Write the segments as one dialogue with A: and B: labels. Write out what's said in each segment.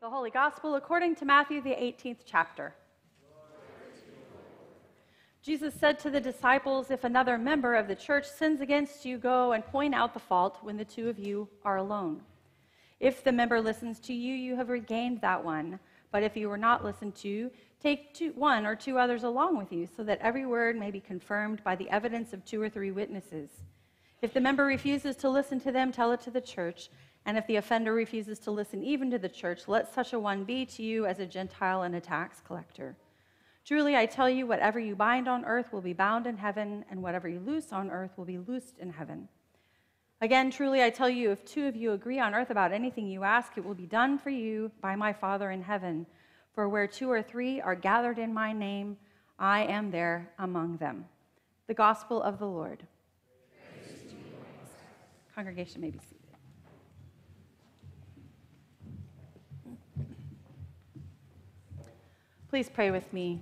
A: The Holy Gospel according to Matthew, the 18th chapter. Jesus said to the disciples, If another member of the church sins against you, go and point out the fault when the two of you are alone. If the member listens to you, you have regained that one. But if you are not listened to, take two, one or two others along with you, so that every word may be confirmed by the evidence of two or three witnesses. If the member refuses to listen to them, tell it to the church. And if the offender refuses to listen even to the church, let such a one be to you as a Gentile and a tax collector. Truly, I tell you, whatever you bind on earth will be bound in heaven, and whatever you loose on earth will be loosed in heaven. Again, truly, I tell you, if two of you agree on earth about anything you ask, it will be done for you by my Father in heaven. For where two or three are gathered in my name, I am there among them. The gospel of the Lord. Congregation may be seated. Please pray with me.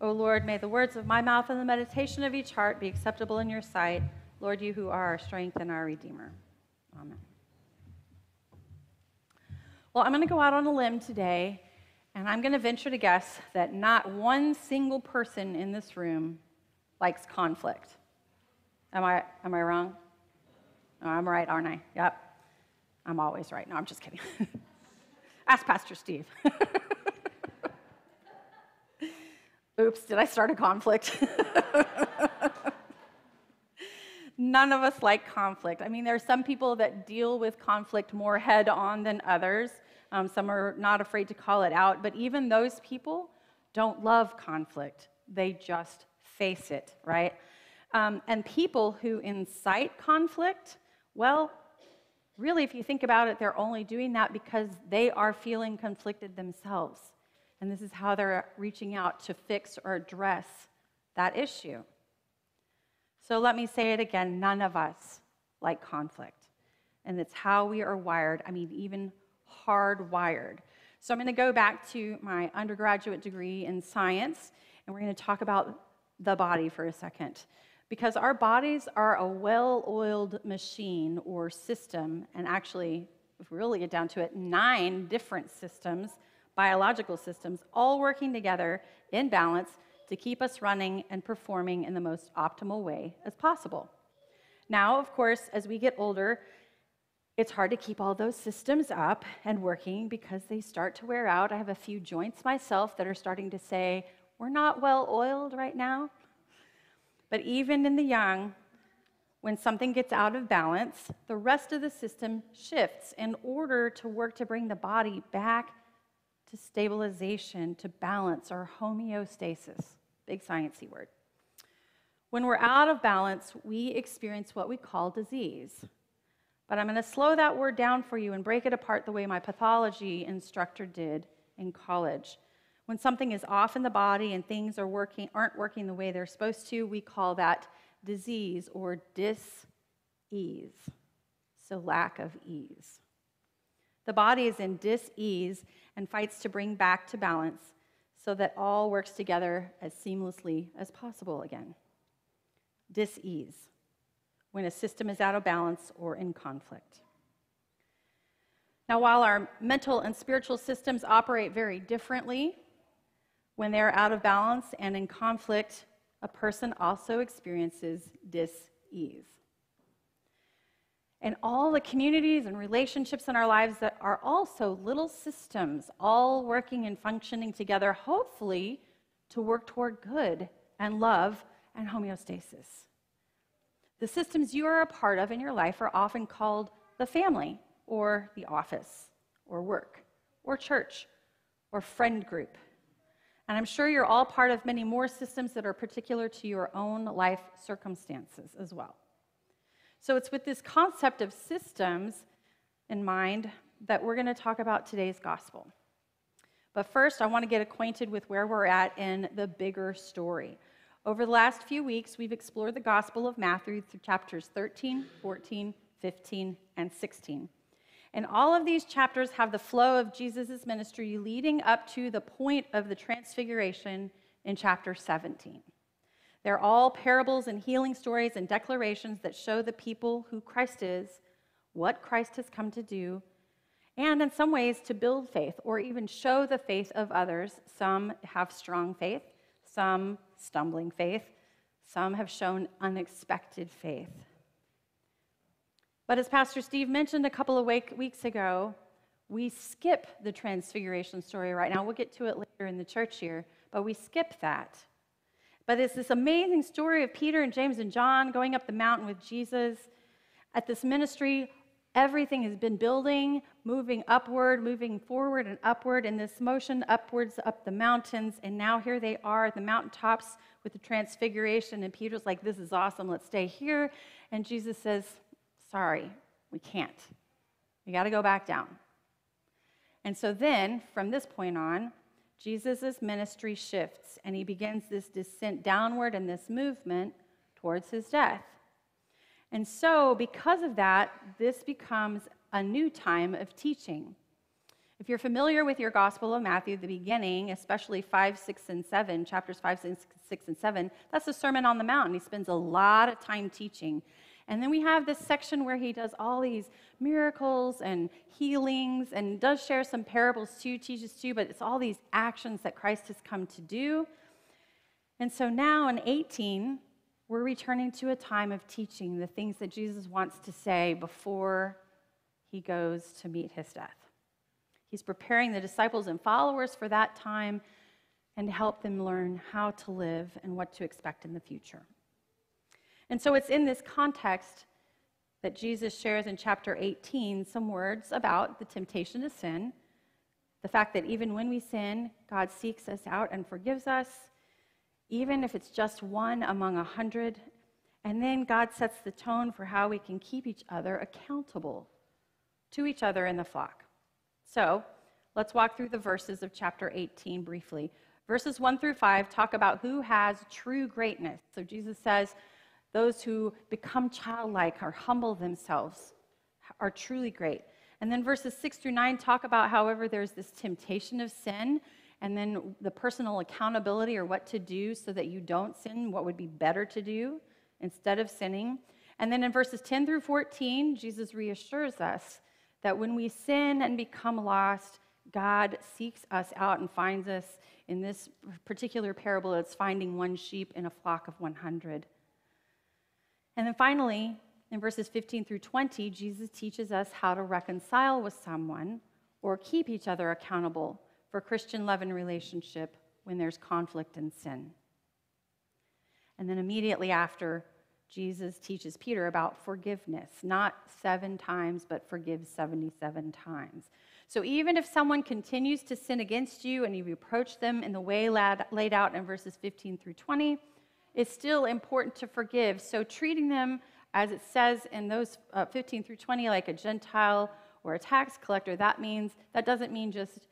A: O Lord, may the words of my mouth and the meditation of each heart be acceptable in your sight. Lord, you who are our strength and our Redeemer. Amen. Well, I'm going to go out on a limb today, and I'm going to venture to guess that not one single person in this room likes conflict. Am I, am I wrong? Oh, I'm right, aren't I? Yep. I'm always right. No, I'm just kidding. Ask Pastor Steve. Oops, did I start a conflict? None of us like conflict. I mean, there are some people that deal with conflict more head on than others. Um, some are not afraid to call it out, but even those people don't love conflict. They just face it, right? Um, and people who incite conflict, well, really, if you think about it, they're only doing that because they are feeling conflicted themselves. And this is how they're reaching out to fix or address that issue. So let me say it again none of us like conflict. And it's how we are wired. I mean, even hardwired. So I'm going to go back to my undergraduate degree in science, and we're going to talk about the body for a second. Because our bodies are a well oiled machine or system, and actually, if we really get down to it, nine different systems biological systems, all working together in balance to keep us running and performing in the most optimal way as possible. Now, of course, as we get older, it's hard to keep all those systems up and working because they start to wear out. I have a few joints myself that are starting to say, we're not well oiled right now. But even in the young, when something gets out of balance, the rest of the system shifts in order to work to bring the body back to stabilization, to balance, or homeostasis. Big sciencey word. When we're out of balance, we experience what we call disease. But I'm going to slow that word down for you and break it apart the way my pathology instructor did in college. When something is off in the body and things are working, aren't working the way they're supposed to, we call that disease or dis-ease. So lack of ease. The body is in dis-ease and fights to bring back to balance so that all works together as seamlessly as possible again. Dis-ease, when a system is out of balance or in conflict. Now, while our mental and spiritual systems operate very differently, when they're out of balance and in conflict, a person also experiences dis-ease and all the communities and relationships in our lives that are also little systems, all working and functioning together, hopefully to work toward good and love and homeostasis. The systems you are a part of in your life are often called the family, or the office, or work, or church, or friend group. And I'm sure you're all part of many more systems that are particular to your own life circumstances as well. So it's with this concept of systems in mind that we're going to talk about today's gospel. But first, I want to get acquainted with where we're at in the bigger story. Over the last few weeks, we've explored the Gospel of Matthew through chapters 13, 14, 15, and 16. And all of these chapters have the flow of Jesus' ministry leading up to the point of the transfiguration in chapter 17. They're all parables and healing stories and declarations that show the people who Christ is, what Christ has come to do, and in some ways to build faith or even show the faith of others. Some have strong faith, some stumbling faith, some have shown unexpected faith. But as Pastor Steve mentioned a couple of weeks ago, we skip the transfiguration story right now. We'll get to it later in the church here, but we skip that. But it's this amazing story of Peter and James and John going up the mountain with Jesus. At this ministry, everything has been building, moving upward, moving forward and upward in this motion upwards up the mountains. And now here they are at the mountaintops with the transfiguration. And Peter's like, This is awesome. Let's stay here. And Jesus says, Sorry, we can't. We got to go back down. And so then, from this point on, Jesus' ministry shifts and he begins this descent downward and this movement towards his death. And so, because of that, this becomes a new time of teaching. If you're familiar with your Gospel of Matthew, the beginning, especially 5, 6, and 7, chapters 5, 6, and 7, that's the Sermon on the Mount. And He spends a lot of time teaching. And then we have this section where he does all these miracles and healings and does share some parables too, teaches too, but it's all these actions that Christ has come to do. And so now in 18, we're returning to a time of teaching the things that Jesus wants to say before he goes to meet his death. He's preparing the disciples and followers for that time and to help them learn how to live and what to expect in the future. And so it's in this context that Jesus shares in chapter 18 some words about the temptation to sin, the fact that even when we sin, God seeks us out and forgives us, even if it's just one among a hundred. And then God sets the tone for how we can keep each other accountable to each other in the flock. So let's walk through the verses of chapter 18 briefly. Verses 1 through 5 talk about who has true greatness. So Jesus says, those who become childlike or humble themselves are truly great. And then verses 6 through 9 talk about, however, there's this temptation of sin, and then the personal accountability or what to do so that you don't sin, what would be better to do instead of sinning. And then in verses 10 through 14, Jesus reassures us that when we sin and become lost, God seeks us out and finds us. In this particular parable, it's finding one sheep in a flock of 100. And then finally, in verses 15 through 20, Jesus teaches us how to reconcile with someone or keep each other accountable for Christian love and relationship when there's conflict and sin. And then immediately after, Jesus teaches Peter about forgiveness, not seven times, but forgive 77 times. So even if someone continues to sin against you and you reproach them in the way laid out in verses 15 through 20, it's still important to forgive. So treating them, as it says in those uh, 15 through 20, like a Gentile or a tax collector, that means, that doesn't mean just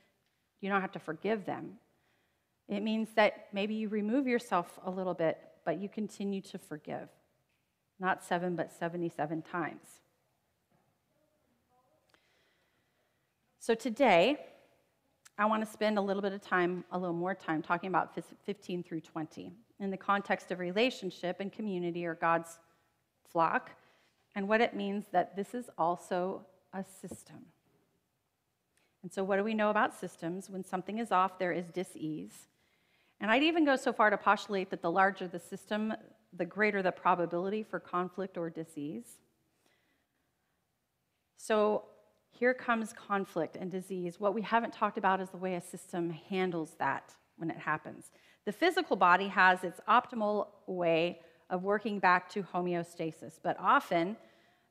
A: you don't have to forgive them. It means that maybe you remove yourself a little bit, but you continue to forgive. Not seven, but 77 times. So today, I want to spend a little bit of time, a little more time, talking about 15 through 20 in the context of relationship and community or God's flock, and what it means that this is also a system. And so, what do we know about systems? When something is off, there is dis-ease. And I'd even go so far to postulate that the larger the system, the greater the probability for conflict or disease. So, here comes conflict and disease. What we haven't talked about is the way a system handles that when it happens. The physical body has its optimal way of working back to homeostasis, but often,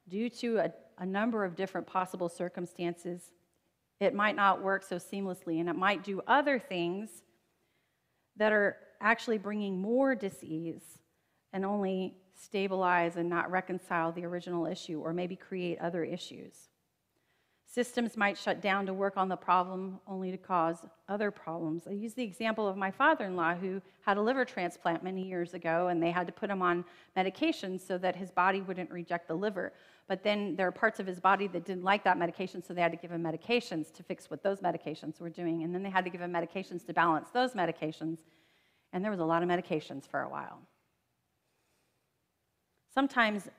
A: due to a, a number of different possible circumstances, it might not work so seamlessly, and it might do other things that are actually bringing more disease and only stabilize and not reconcile the original issue, or maybe create other issues. Systems might shut down to work on the problem only to cause other problems. I use the example of my father in law who had a liver transplant many years ago, and they had to put him on medication so that his body wouldn't reject the liver. But then there are parts of his body that didn't like that medication, so they had to give him medications to fix what those medications were doing. And then they had to give him medications to balance those medications. And there was a lot of medications for a while. Sometimes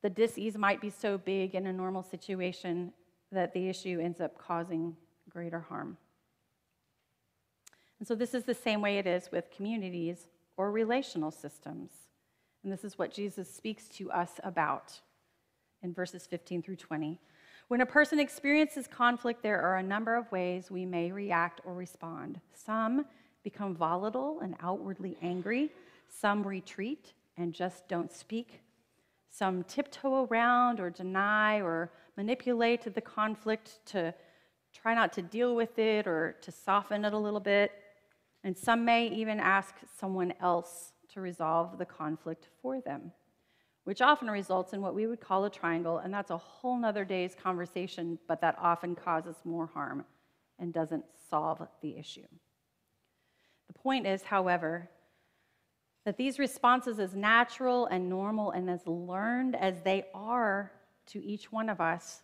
A: the disease might be so big in a normal situation that the issue ends up causing greater harm. And so, this is the same way it is with communities or relational systems. And this is what Jesus speaks to us about in verses 15 through 20. When a person experiences conflict, there are a number of ways we may react or respond. Some become volatile and outwardly angry, some retreat and just don't speak. Some tiptoe around or deny or manipulate the conflict to try not to deal with it or to soften it a little bit. And some may even ask someone else to resolve the conflict for them, which often results in what we would call a triangle. And that's a whole nother day's conversation, but that often causes more harm and doesn't solve the issue. The point is, however, that these responses, as natural and normal and as learned as they are to each one of us,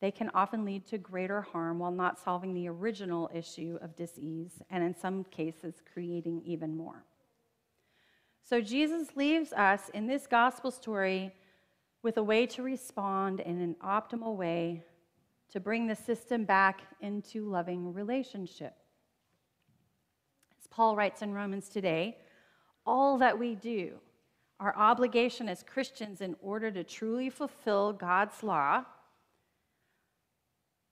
A: they can often lead to greater harm while not solving the original issue of disease, and in some cases, creating even more. So, Jesus leaves us in this gospel story with a way to respond in an optimal way to bring the system back into loving relationship. As Paul writes in Romans today, all that we do, our obligation as Christians in order to truly fulfill God's law,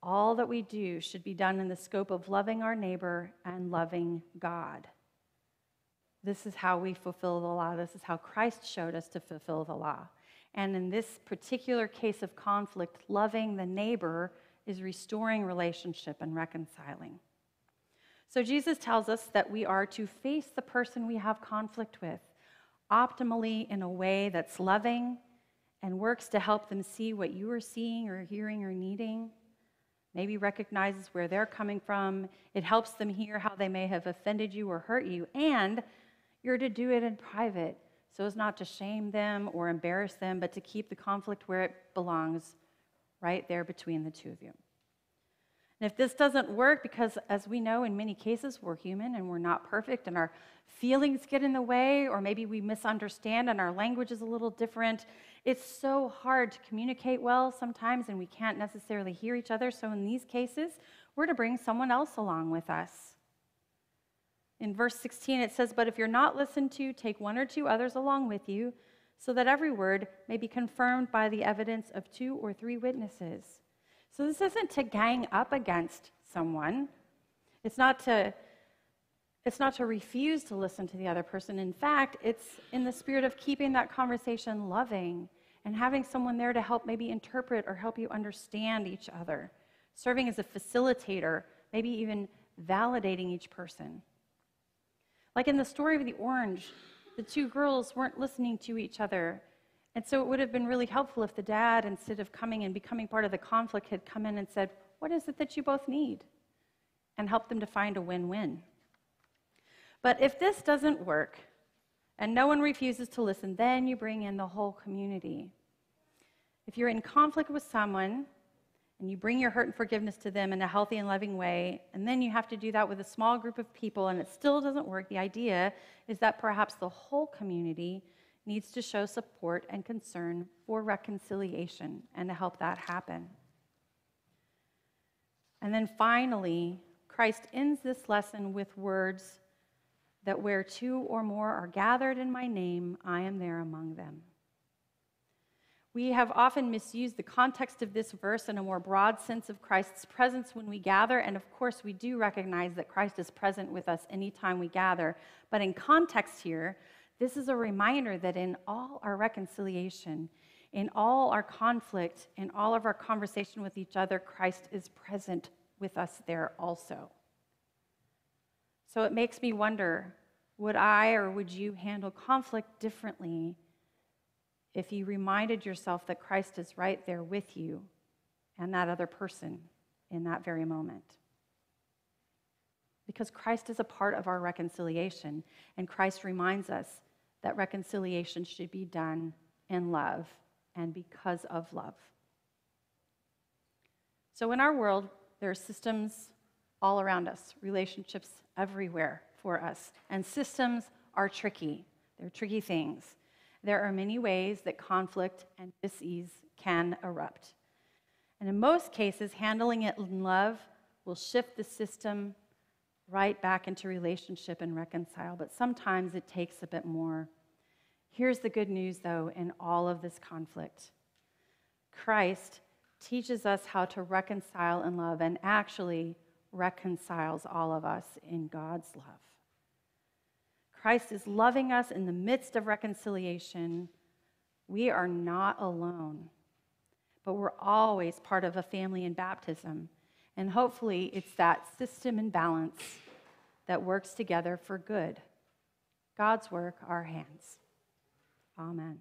A: all that we do should be done in the scope of loving our neighbor and loving God. This is how we fulfill the law. This is how Christ showed us to fulfill the law. And in this particular case of conflict, loving the neighbor is restoring relationship and reconciling. So Jesus tells us that we are to face the person we have conflict with optimally in a way that's loving and works to help them see what you are seeing or hearing or needing. Maybe recognizes where they're coming from. It helps them hear how they may have offended you or hurt you. And you're to do it in private so as not to shame them or embarrass them, but to keep the conflict where it belongs, right there between the two of you. And if this doesn't work, because as we know, in many cases, we're human and we're not perfect, and our feelings get in the way, or maybe we misunderstand and our language is a little different, it's so hard to communicate well sometimes, and we can't necessarily hear each other. So, in these cases, we're to bring someone else along with us. In verse 16, it says, But if you're not listened to, take one or two others along with you, so that every word may be confirmed by the evidence of two or three witnesses. So this isn't to gang up against someone. It's not to it's not to refuse to listen to the other person. In fact, it's in the spirit of keeping that conversation loving and having someone there to help maybe interpret or help you understand each other, serving as a facilitator, maybe even validating each person. Like in the story of the orange, the two girls weren't listening to each other. And so it would have been really helpful if the dad, instead of coming and becoming part of the conflict, had come in and said, What is it that you both need? And helped them to find a win win. But if this doesn't work and no one refuses to listen, then you bring in the whole community. If you're in conflict with someone and you bring your hurt and forgiveness to them in a healthy and loving way, and then you have to do that with a small group of people and it still doesn't work, the idea is that perhaps the whole community needs to show support and concern for reconciliation and to help that happen. And then finally, Christ ends this lesson with words that where two or more are gathered in my name, I am there among them. We have often misused the context of this verse in a more broad sense of Christ's presence when we gather, and of course, we do recognize that Christ is present with us anytime we gather. But in context here, this is a reminder that in all our reconciliation, in all our conflict, in all of our conversation with each other, Christ is present with us there also. So it makes me wonder would I or would you handle conflict differently if you reminded yourself that Christ is right there with you and that other person in that very moment? Because Christ is a part of our reconciliation, and Christ reminds us that reconciliation should be done in love and because of love. So, in our world, there are systems all around us, relationships everywhere for us. And systems are tricky, they're tricky things. There are many ways that conflict and disease can erupt. And in most cases, handling it in love will shift the system right back into relationship and reconcile. But sometimes it takes a bit more. Here's the good news, though, in all of this conflict Christ teaches us how to reconcile in love and actually reconciles all of us in God's love. Christ is loving us in the midst of reconciliation. We are not alone, but we're always part of a family in baptism. And hopefully, it's that system and balance that works together for good. God's work, our hands. Amen.